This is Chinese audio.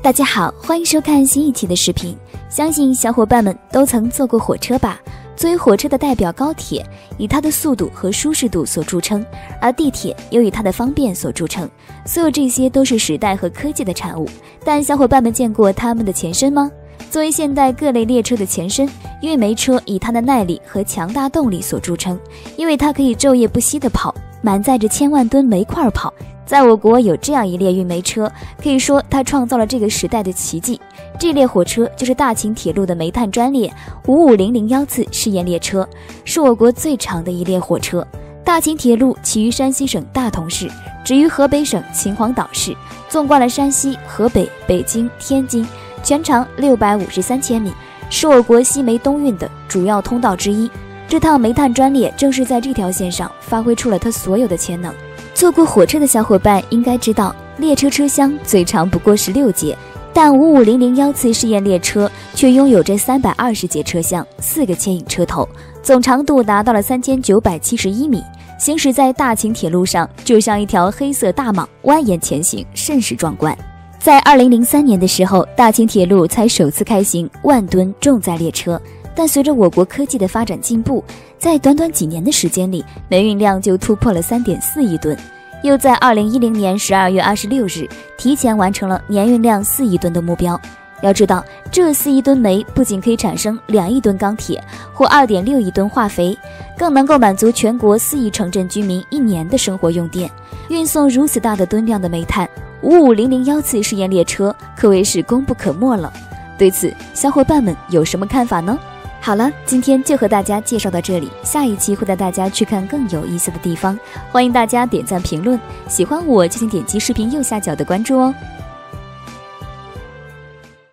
大家好，欢迎收看新一期的视频。相信小伙伴们都曾坐过火车吧？作为火车的代表，高铁以它的速度和舒适度所著称，而地铁又以它的方便所著称。所有这些都是时代和科技的产物。但小伙伴们见过它们的前身吗？作为现代各类列车的前身，运煤车以它的耐力和强大动力所著称，因为它可以昼夜不息地跑，满载着千万吨煤块跑。在我国有这样一列运煤车，可以说它创造了这个时代的奇迹。这列火车就是大秦铁路的煤炭专列五五零零幺次试验列车，是我国最长的一列火车。大秦铁路起于山西省大同市，止于河北省秦皇岛市，纵贯了山西、河北、北京、天津，全长六百五十三千米，是我国西煤东运的主要通道之一。这趟煤炭专列正是在这条线上发挥出了它所有的潜能。坐过火车的小伙伴应该知道，列车车厢最长不过十六节，但五五零零幺次试验列车却拥有着三百二十节车厢、四个牵引车头，总长度达到了三千九百七十一米，行驶在大秦铁路上就像一条黑色大蟒蜿蜒前行，甚是壮观。在二零零三年的时候，大秦铁路才首次开行万吨重载列车。但随着我国科技的发展进步，在短短几年的时间里，煤运量就突破了三点四亿吨，又在二零一零年十二月二十六日提前完成了年运量四亿吨的目标。要知道，这四亿吨煤不仅可以产生两亿吨钢铁或二点六亿吨化肥，更能够满足全国四亿城镇居民一年的生活用电。运送如此大的吨量的煤炭，五五零零幺次试验列车可谓是功不可没了。对此，小伙伴们有什么看法呢？好了，今天就和大家介绍到这里，下一期会带大家去看更有意思的地方，欢迎大家点赞评论，喜欢我就请点击视频右下角的关注哦。